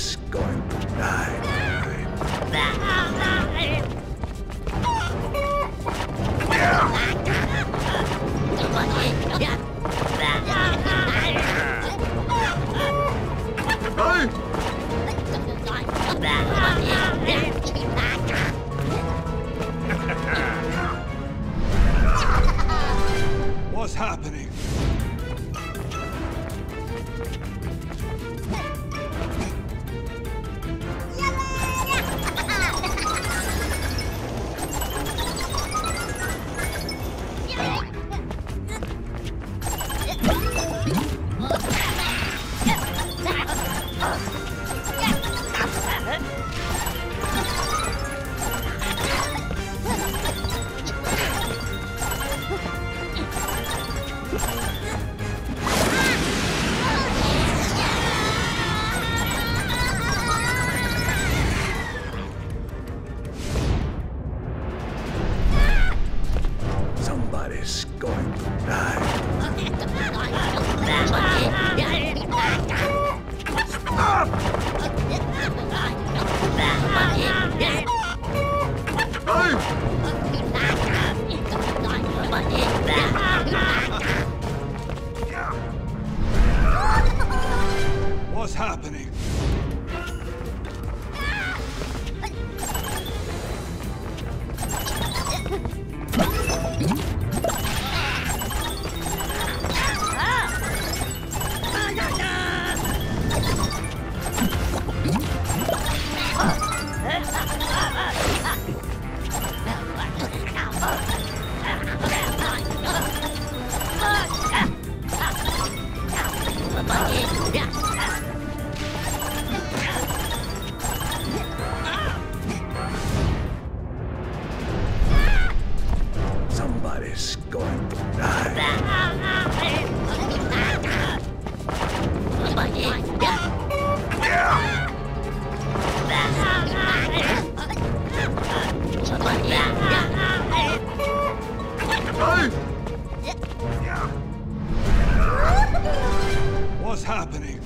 Somebody's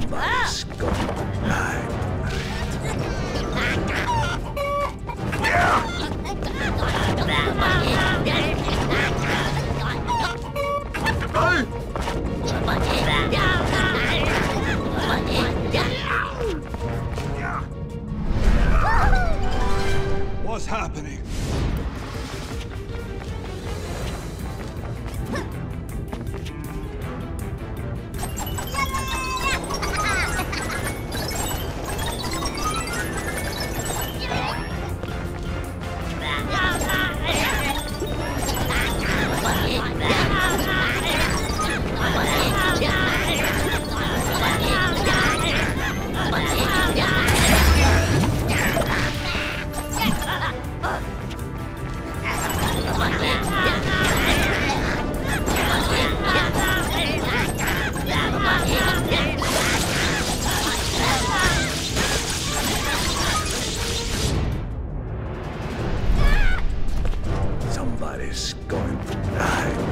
Somebody's going to What is going to die.